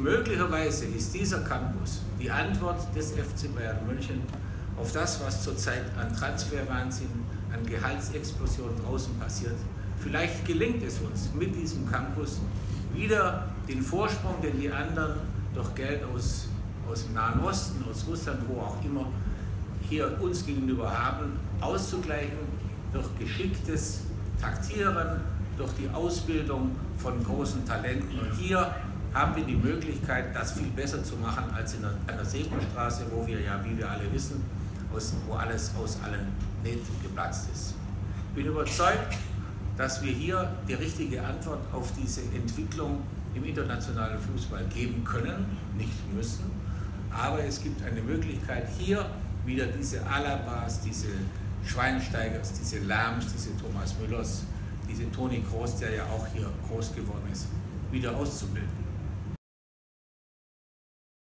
möglicherweise ist dieser Campus die Antwort des FC Bayern München auf das, was zurzeit an Transferwahnsinn, an Gehaltsexplosion draußen passiert. Vielleicht gelingt es uns mit diesem Campus wieder den Vorsprung, den die anderen durch Geld aus, aus dem Nahen Osten, aus Russland, wo auch immer, hier uns gegenüber haben, auszugleichen durch geschicktes Taktieren, durch die Ausbildung von großen Talenten. Und hier haben wir die Möglichkeit, das viel besser zu machen als in einer Segelstraße, wo wir ja, wie wir alle wissen, aus, wo alles aus allen Nähten geplatzt ist. Ich bin überzeugt, dass wir hier die richtige Antwort auf diese Entwicklung im internationalen Fußball geben können, nicht müssen. Aber es gibt eine Möglichkeit, hier wieder diese Alabas, diese Schweinsteigers, diese Lärms, diese Thomas Müllers, diese Toni Groß, der ja auch hier groß geworden ist, wieder auszubilden.